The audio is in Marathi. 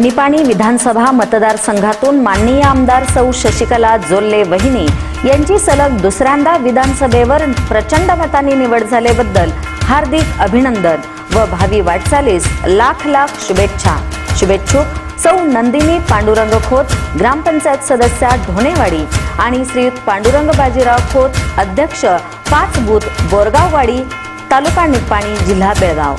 निपाणी विधानसभा मतदारसंघातून माननीय आमदार सौ शशिकला जोल्ले वहिनी यांची सलग दुसऱ्यांदा विधानसभेवर प्रचंड मतांनी निवड झाल्याबद्दल हार्दिक अभिनंदन व भावी वाटचालीस लाख लाख शुभेच्छा. शुभेच्छुक सौ नंदिनी पांडुरंग खोत ग्रामपंचायत सदस्या ढोणेवाडी आणि श्रीयुत पांडुरंग बाजीराव खोत अध्यक्ष पाच बूथ बोरगाववाडी तालुका निपाणी जिल्हा बेळगाव.